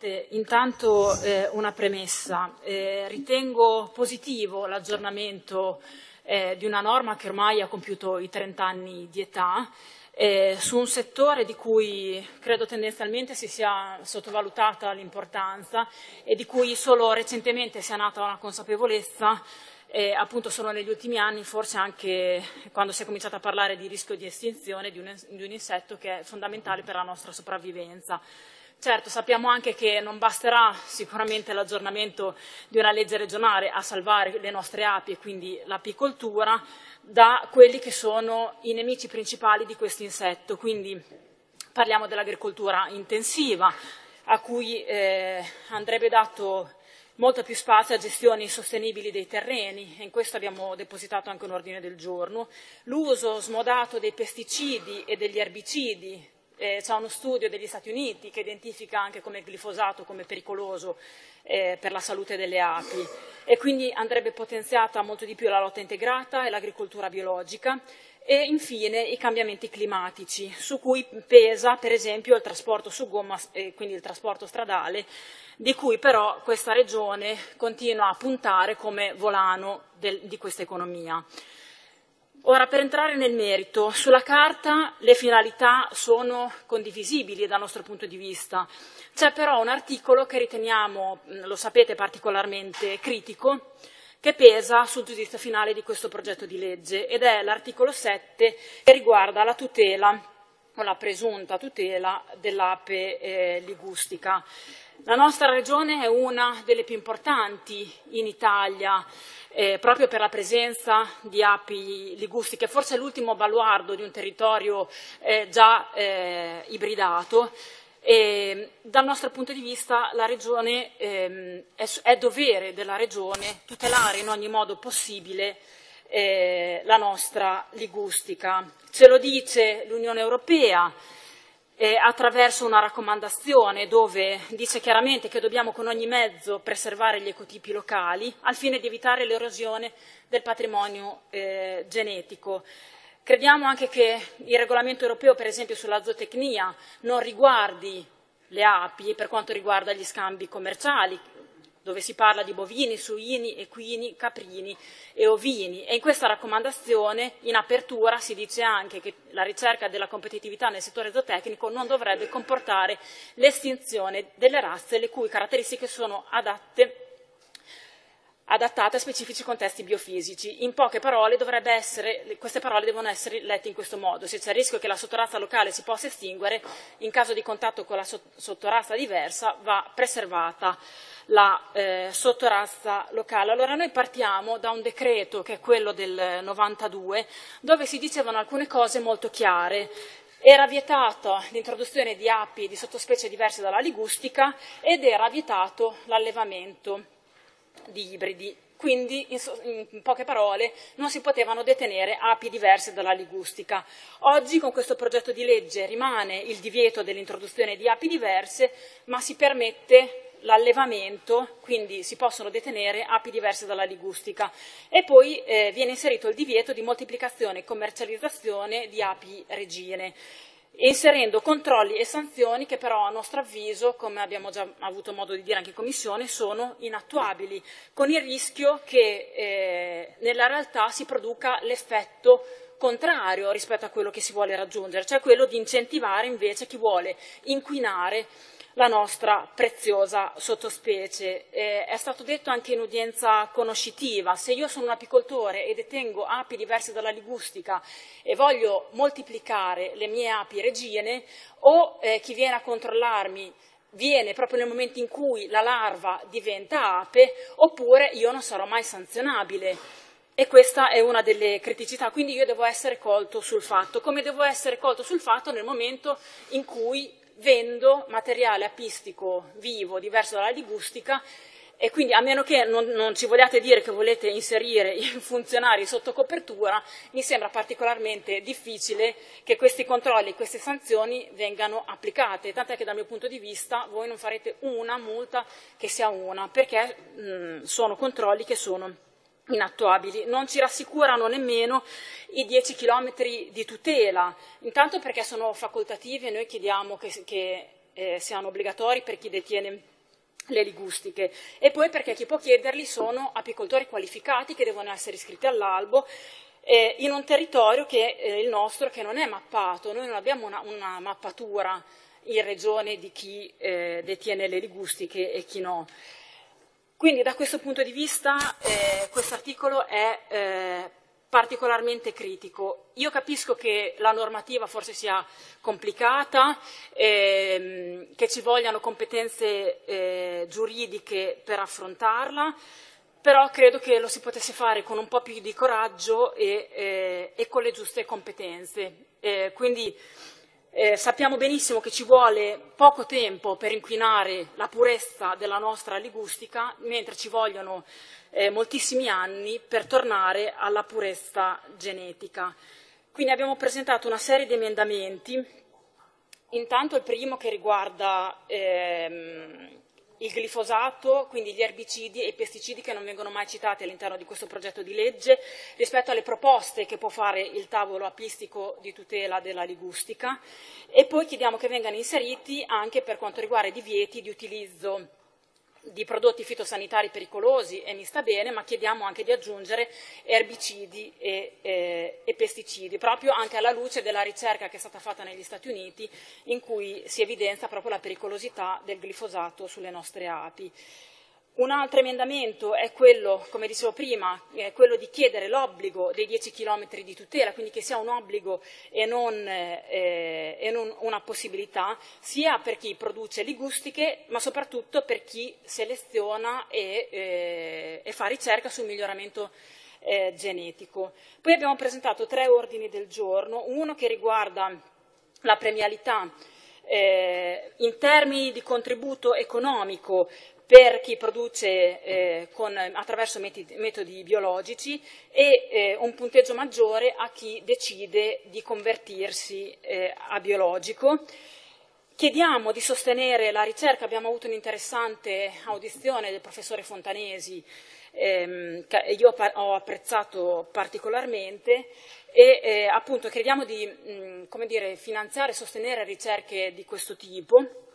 Presidente, intanto eh, una premessa. Eh, ritengo positivo l'aggiornamento eh, di una norma che ormai ha compiuto i 30 anni di età eh, su un settore di cui credo tendenzialmente si sia sottovalutata l'importanza e di cui solo recentemente sia nata una consapevolezza eh, appunto solo negli ultimi anni, forse anche quando si è cominciato a parlare di rischio di estinzione di un, di un insetto che è fondamentale per la nostra sopravvivenza. Certo, sappiamo anche che non basterà sicuramente l'aggiornamento di una legge regionale a salvare le nostre api e quindi l'apicoltura da quelli che sono i nemici principali di questo insetto. Quindi parliamo dell'agricoltura intensiva, a cui eh, andrebbe dato molto più spazio a gestioni sostenibili dei terreni e in questo abbiamo depositato anche un ordine del giorno, l'uso smodato dei pesticidi e degli erbicidi eh, c'è uno studio degli Stati Uniti che identifica anche come glifosato come pericoloso eh, per la salute delle api e quindi andrebbe potenziata molto di più la lotta integrata e l'agricoltura biologica e infine i cambiamenti climatici, su cui pesa per esempio il trasporto su gomma e quindi il trasporto stradale, di cui però questa regione continua a puntare come volano del, di questa economia. Ora, per entrare nel merito, sulla carta le finalità sono condivisibili dal nostro punto di vista. C'è però un articolo che riteniamo, lo sapete, particolarmente critico, che pesa sul giudizio finale di questo progetto di legge ed è l'articolo 7 che riguarda la tutela o la presunta tutela dell'ape eh, ligustica. La nostra regione è una delle più importanti in Italia eh, proprio per la presenza di api ligustiche, forse è l'ultimo baluardo di un territorio eh, già eh, ibridato. E, dal nostro punto di vista regione, ehm, è, è, dovere della regione tutelare in ogni modo possibile eh, la nostra ligustica. Ce lo dice l'Unione Europea, eh, attraverso una raccomandazione dove dice chiaramente che dobbiamo con ogni mezzo preservare gli ecotipi locali al fine di evitare l'erosione del patrimonio eh, genetico. Crediamo anche che il regolamento europeo, per esempio sulla zootecnia, non riguardi le api per quanto riguarda gli scambi commerciali, dove si parla di bovini, suini, equini, caprini e ovini. E in questa raccomandazione, in apertura, si dice anche che la ricerca della competitività nel settore zootecnico non dovrebbe comportare l'estinzione delle razze le cui caratteristiche sono adatte adattate a specifici contesti biofisici. In poche parole, essere, queste parole devono essere lette in questo modo. Se c'è il rischio che la sottorazza locale si possa estinguere, in caso di contatto con la sottorazza diversa va preservata la eh, sottorazza locale. Allora noi partiamo da un decreto che è quello del 92 dove si dicevano alcune cose molto chiare. Era vietata l'introduzione di api di sottospecie diverse dalla ligustica ed era vietato l'allevamento di ibridi. Quindi, in, poche parole, non si potevano detenere api diverse dalla ligustica. Oggi, con questo progetto di legge, rimane il divieto dell'introduzione di api diverse, ma si permette l'allevamento, quindi si possono detenere api diverse dalla ligustica. E poi eh, viene inserito il divieto di moltiplicazione e commercializzazione di api regine inserendo controlli e sanzioni che però a nostro avviso, come abbiamo già avuto modo di dire anche in Commissione, sono inattuabili, con il rischio che eh, nella realtà si produca l'effetto contrario rispetto a quello che si vuole raggiungere, cioè quello di incentivare invece chi vuole inquinare la nostra preziosa sottospecie. Eh, è stato detto anche in udienza conoscitiva, se io sono un apicoltore e detengo api diverse dalla ligustica e voglio moltiplicare le mie api regine, o eh, chi viene a controllarmi viene proprio nel momento in cui la larva diventa ape, oppure io non sarò mai sanzionabile. E questa è una delle criticità, quindi io devo essere colto sul fatto, come devo essere colto sul fatto nel momento in cui vendo materiale apistico vivo diverso dalla ligustica e quindi a meno che non, non, ci vogliate dire che volete inserire i funzionari sotto copertura, mi sembra particolarmente difficile che questi controlli, queste sanzioni vengano applicate, tant'è che dal mio punto di vista voi non farete una multa che sia una, perché mh, sono controlli che sono inattuabili. Non ci rassicurano nemmeno i 10 km di tutela, intanto perché sono facoltativi e noi chiediamo che, che eh, siano obbligatori per chi detiene le ligustiche e poi perché chi può chiederli sono apicoltori qualificati che devono essere iscritti all'albo eh, in un territorio che è il nostro che non è mappato, noi non abbiamo una, una mappatura in regione di chi eh, detiene le ligustiche e chi no. Quindi da questo punto di vista eh, questo articolo è eh, particolarmente critico. Io capisco che la normativa forse sia complicata, ehm, che ci vogliano competenze eh, giuridiche per affrontarla, però credo che lo si potesse fare con un po' più di coraggio e, eh, e con le giuste competenze. Eh, quindi eh, sappiamo benissimo che ci vuole poco tempo per inquinare la purezza della nostra ligustica, mentre ci vogliono eh, moltissimi anni per tornare alla purezza genetica. Quindi abbiamo presentato una serie di emendamenti, intanto il primo che riguarda ehm, il glifosato, quindi gli erbicidi e i pesticidi che non vengono mai citati all'interno di questo progetto di legge, rispetto alle proposte che può fare il tavolo apistico di tutela della ligustica. E poi chiediamo che vengano inseriti anche per quanto riguarda i divieti di utilizzo di prodotti fitosanitari pericolosi e mi sta bene, ma chiediamo anche di aggiungere erbicidi e, eh, e, pesticidi, proprio anche alla luce della ricerca che è stata fatta negli Stati Uniti, in cui si evidenzia proprio la pericolosità del glifosato sulle nostre api. Un altro emendamento è quello, come dicevo prima, è quello di chiedere l'obbligo dei 10 km di tutela, quindi che sia un obbligo e non, eh, e non, una possibilità, sia per chi produce ligustiche, ma soprattutto per chi seleziona e, eh, e fa ricerca sul miglioramento eh, genetico. Poi abbiamo presentato tre ordini del giorno, uno che riguarda la premialità eh, in termini di contributo economico per chi produce eh, con, attraverso metodi, metodi, biologici e eh, un punteggio maggiore a chi decide di convertirsi eh, a biologico. Chiediamo di sostenere la ricerca, abbiamo avuto un'interessante audizione del professore Fontanesi ehm, che io ho apprezzato particolarmente e eh, appunto crediamo di mh, dire, finanziare e sostenere ricerche di questo tipo.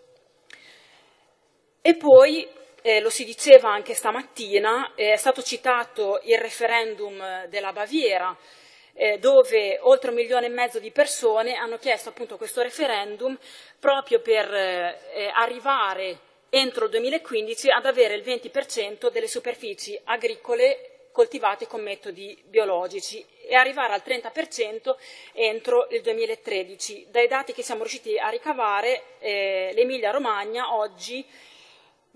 E poi eh, lo si diceva anche stamattina, eh, è stato citato il referendum della Baviera, eh, dove oltre un milione e mezzo di persone hanno chiesto appunto questo referendum proprio per eh, arrivare entro il 2015 ad avere il 20% delle superfici agricole coltivate con metodi biologici e arrivare al 30% entro il 2013. Dai dati che siamo riusciti a ricavare, eh, l'Emilia Romagna oggi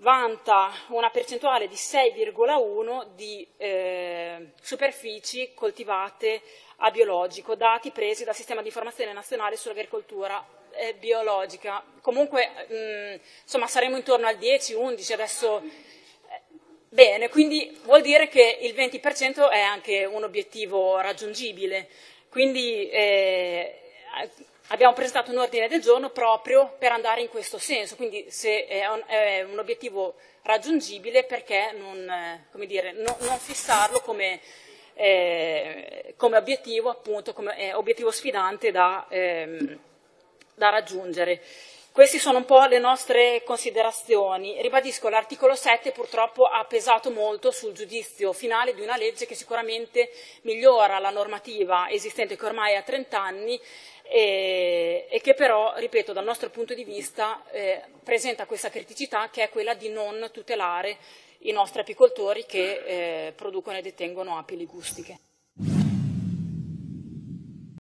vanta una percentuale di 6,1 di eh, superfici coltivate a biologico, dati presi dal Sistema di informazione nazionale sull'agricoltura eh, biologica. Comunque, mh, mm, insomma, saremo intorno al 10-11 adesso. Eh, bene, quindi vuol dire che il 20% è anche un obiettivo raggiungibile. Quindi eh, Abbiamo presentato un ordine del giorno proprio per andare in questo senso, quindi se è un, è un obiettivo raggiungibile perché non, eh, dire, no, non fissarlo come, eh, come, obiettivo, appunto, come eh, obiettivo sfidante da, ehm, da raggiungere. Queste sono un po' le nostre considerazioni. Ribadisco, l'articolo 7 purtroppo ha pesato molto sul giudizio finale di una legge che sicuramente migliora la normativa esistente che ormai ha 30 anni e, e che però, ripeto, dal nostro punto di vista eh, presenta questa criticità che è quella di non tutelare i nostri apicoltori che eh, producono e detengono api ligustiche.